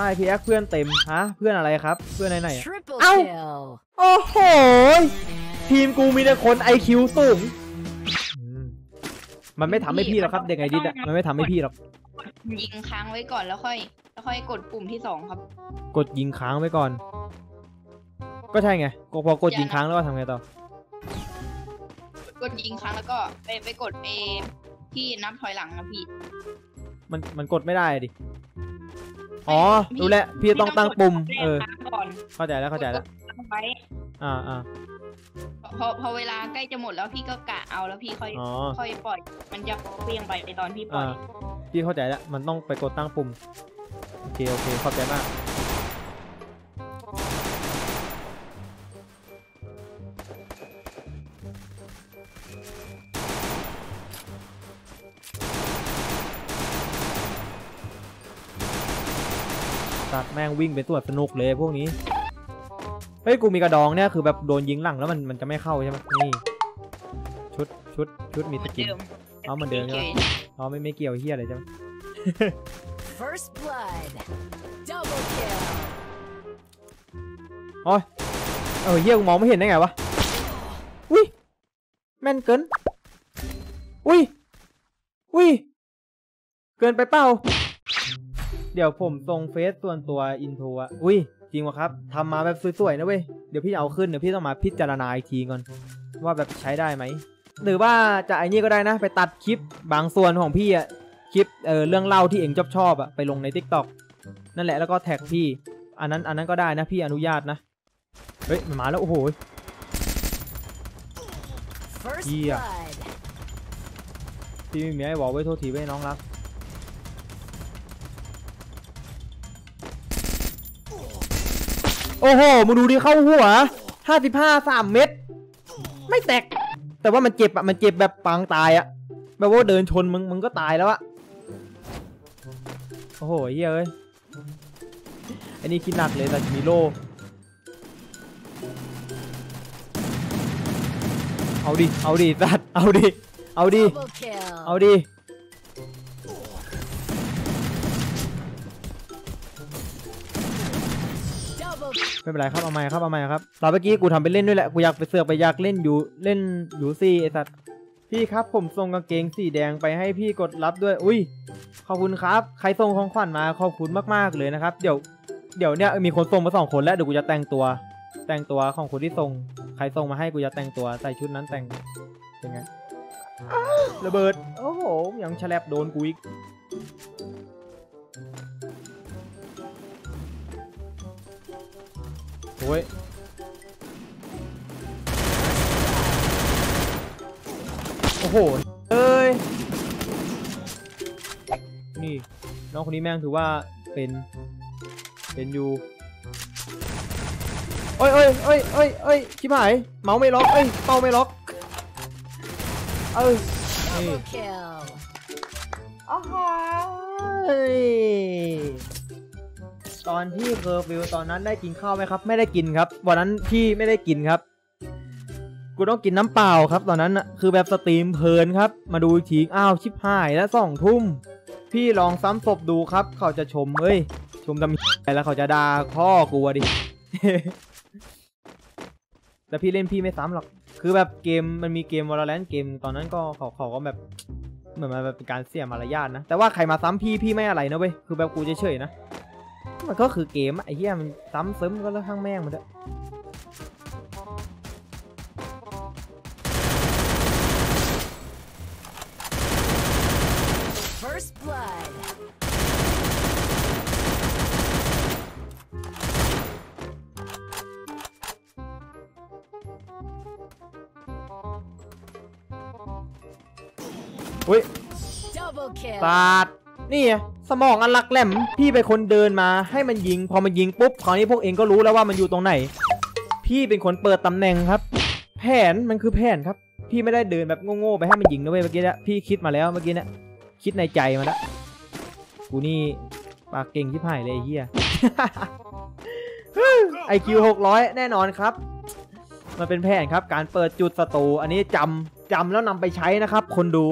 ไม่พี่แอคเพื่อนเต็มฮะเพื่อนอะไรครับ เพื่อนไหนไหนอะ Triple Ow. kill. โอ้โหทีมกูมีแต่คน IQ สูงอืมมันไม่ทำให้พี่หรอกครับเด็กไอดิดอะมันไม่ทำให้พี่หรอกยิงค้างไว้ก่อนแล้วค่อย แล้วค่อยกดปุ่มที่สองครับ กดยิงค้างไว้ก่อน ก็ใช่ไงก็พอกดยิงค้างแล้วก็ทำไงต่อกดยิงค้างแล้วก็ไปไปกดเอที่นับถอยหลังนะพี่ มันมันกดไม่ได้ดิ อ๋อรู้แล้วพี่ต้องตั้งปุ่มเออค้างก่อนเข้าใจแล้วเข้าใจแล้วกดค้างไว้อ่าอ่าพอพอเวลาใกล้จะหมดแล้วพี่ก็กะเอาแล้วพี่ค่อยอ๋อค่อยปล่อย มันจะเปลี่ยงไปในตอนพี่ปล่อ่าอยพี่เข้าใจแล้วมันต้องไปกดตั้งปุ่มโอเคโอเคเข้าใจมาก ตัดแม่งวิ่งไปตรวจสนุกเลยพวกนี้ เฮ้ยกูมีกระดองเนี่ยคือแบบโดนยิงหลังแล้วมันมันจะไม่เข้าใช่ไหมนี่ชุดชุดชุดมีเหสมือนกินเดิมเอาเหมือนเดิมใช่ไหมอ๋อไม่ไม่เกี่ยวเฮียอะไรใช่ไหม First blood. Double kill. โอ้ยเออเฮียกูมองไม่เห็นได้ไงวะอุ้ยแม่นเกินอุ้ยอุ้ยเกินไปเปล่า เดี๋ยวผมส่งเฟซส่วนตัวอินโทรอะอุ้ย จริงวะครับทำมาแบบสวยๆนะเว้ย เดี๋ยวพี่เอาขึ้น เดี๋ยวพี่ต้องมาพิจารณาอีกทีก่อน ว่าแบบใช้ได้ไหม หรือว่าจะไอ้นี่ก็ได้นะ ไปตัดคลิปบางส่วนของพี่อะคลิปเออเรื่องเล่าที่เองชอบชอบๆอะไปลงใน t ิ k t o k นั่นแหละแล้วก็แท็กพี่ อันนั้นอันนั้นก็ได้นะพี่อนุญาตนะ เฮ้ยมันมาแล้วโอ้โห First Yeah. blood. พี่ไม่มีไอ้บอกไว้โทษทีไว้น้องรัก โอ้โหมึงดูดิเข้าหัวห้าสิบห้าสามเม็ดไม่แตก แต่ว่ามันเจ็บอะมันเจ็บแบบปางตายอะแบบว่าเดินชนมึงมึงก็ตายแล้วอะโอ้โหเหี้ยเอ้ยอันนี้คิดหนักเลยแต่มีโลเอาดิ เอาดิสัตว์เอาดิ เอาดิ เอาดิ ไม่เป็นไรครับเอาใหม่ครับเอาใหม่ครับตอนเมื่อกี้กูทำไปเล่นด้วยแหละกูอยากไปเสือกไปอยากเล่นอยู่เล่นอยู่ซี่ไอสัตว์พี่ครับผมส่งกางเกงสีแดงไปให้พี่กดรับด้วย อุ้ยขอบคุณครับ ใครส่งของขวัญมาขอบคุณมากๆเลยนะครับ เดี๋ยวเดี๋ยวเนี่ยมีคนส่งมาสองคนแล้วเดี๋ยวกูจะแต่งตัว แต่งตัวของคนที่ส่งใครส่งมาให้กูจะแต่งตัวใส่ชุดนั้นแต่งเป็นไงระเบิดโอ้โหยังแฉลบโดนกูอีก โอ้ยโอ้โหเอ้ย นี่ น้องคนนี้แม่งถือว่าเป็น เป็นอยู่เอ้ยเอ้ยเอ้ยเอ้ยเอ้ยชิบหาย เมาส์ไม่ล็อก เอ้ย เป้าไม่ล็อก เออนี่ double kill. อ้าวเฮ้ย ตอนที่เคอร์ฟิวตอนนั้นได้กินข้าวไหมครับ ไม่ได้กินครับ วันนั้นพี่ไม่ได้กินครับ กูต้องกินน้ำเปล่าครับ ตอนนั้นคือแบบ stream เพลินครับ มาดูอีกทีอ้าวชิบหายแล้วสองทุ่ม พี่ลองซ้ำศพดูครับ เขาจะชมเอ้ย ชมดำแล้วเขาจะด่าพ่อกูอะดิแต่พี่เล่นพี่ไม่ซ้ำหรอก คือแบบเกมมันมีเกมวอลเลนเกม ตอนนั้นก็เขาเขาก็แบบเหมือนมันแบบเป็นการเสียมารยาทนะ แต่ว่าใครมาซ้ำพี่พี่ไม่อะไรนะเว้ย คือแบบกูเฉยๆนะ มันก็คือเกมอะไอ้เหี้ยมันซ้ำซึมก็แล้วข้างแม่งมันเถอะ First blood. อุ้ย Double kill. สาดนี่ไง สมองอันลักแหลมพี่เป็นคนเดินมาให้มันยิง พอมันยิงปุ๊บคราวนี้พวกเองก็รู้แล้วว่ามันอยู่ตรงไหน พี่เป็นคนเปิดตำแหน่งครับ แผนมันคือแผนครับ พี่ไม่ได้เดินแบบโง่ๆไปให้มันยิงนะเว้ยเมื่อกี้นี่ยพี่คิดมาแล้วเมื่อกี้นี่ยคิดในใจมาแล้วกูนี่ปากเก่งที่ผ่ายเลยเฮียไอคิวหกร้อยแน่นอนครับ มันเป็นแผนครับ การเปิดจุดศัตรูอันนี้จำจำแล้วนำไปใช้นะครับ คนดู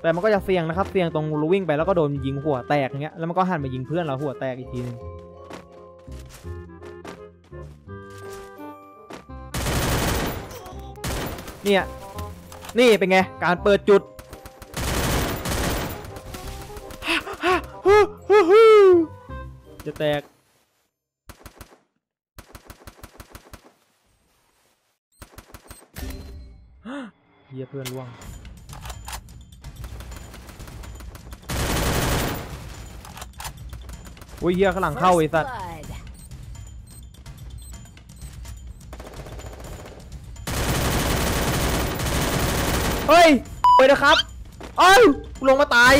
แต่มันก็จะเสี่ยงนะครับเสี่ยงตรงรูวิ่งไปแล้วก็โดนยิงหัวแตกอย่างเงี้ยแล้วมันก็หันมายิงเพื่อนเราหัวแตกอีกทีหนึงเนี่ยนี่เป็นไงการเปิดจุดจะแตกเฮียเพื่อนล่วง อุ้ยเฮียข้างหลังเข้าไอ้ First สัตว์ blood. เฮ้ยไปนะครับเอ้ากูลงมาตาย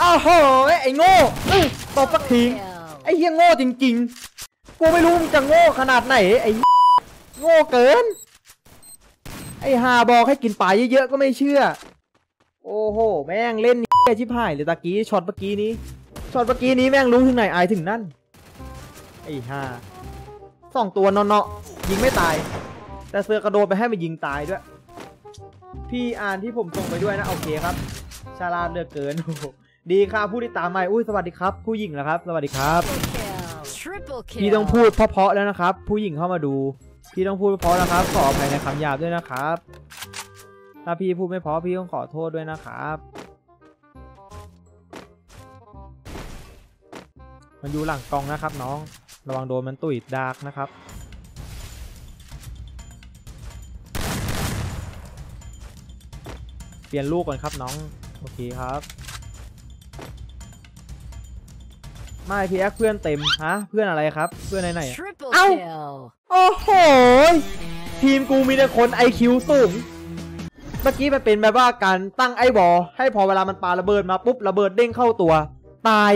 อ้าวโหไอ้โง่อื้อตบสักที Kill. ไอ้เหี้ยโง่จริงๆ กูไม่รู้มึงจะโง่ขนาดไหนไอ้เหี้ยโง่เกิน ไอ้ห่าบอกให้กินปลาเยอะๆก็ไม่เชื่อ โอ้โห แม่งเล่นนี่ชิบหายเลยตะกี้ช็อตเมื่อกี้นี้ ช็อตเมื่อกี้นี้แม่งรู้ถึงไหนอายถึงนั่น ไอ้ห่าสองตัวเนาะๆยิงไม่ตาย แต่เสือกระโดดไปให้มันยิงตายด้วย พี่อ่านที่ผมส่งไปด้วยนะโอเคครับ ชาลาดเหลือกเกินโอ้โหดีครับผู้ที่ตามใหม่อุ้ยสวัสดีครับ ผู้หญิงนะครับ สวัสดีครับ Triple kill. พี่ต้องพูดเพราะๆแล้วนะครับ ผู้หญิงเข้ามาดู พี่ต้องพูดเพราะๆนะครับ ขออภัยในคำหยาบด้วยนะครับ ถ้าพี่พูดไม่เพราะพี่ต้องขอโทษด้วยนะครับ มันอยู่หลังกล้องนะครับน้อง ระวังโดนมันตุ๋ยดาร์กนะครับ เปลี่ยนลูกก่อนครับน้อง โอเคครับ ไม่พีแอคเพื่อนเต็ม ฮะ เพื่อนอะไรครับ เพื่อนไหนๆอะ Triple Ow. kill. โอ้โห ทีมกูมีแต่คน IQ สูงเมื่อกี้มันเป็นแบบว่าการตั้งไอ้บอลให้พอเวลามันปาระเบิดมาปุ๊บระเบิดเด้งเข้าตัว ตาย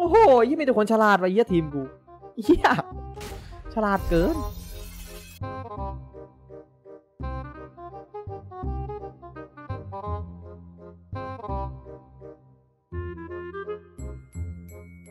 โอ้โหยี่มีแต่คนฉลาดวะเยี่ยทีมกูเยี่ยฉลาดเกิน